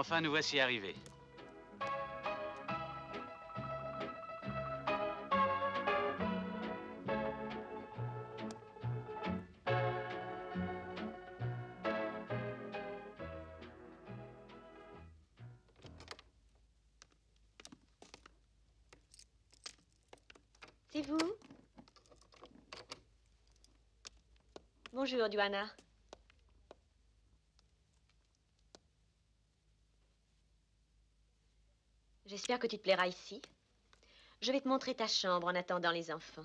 Enfin, nous voici arrivés. C'est vous? Bonjour, Duana. J'espère que tu te plairas ici. Je vais te montrer ta chambre en attendant les enfants.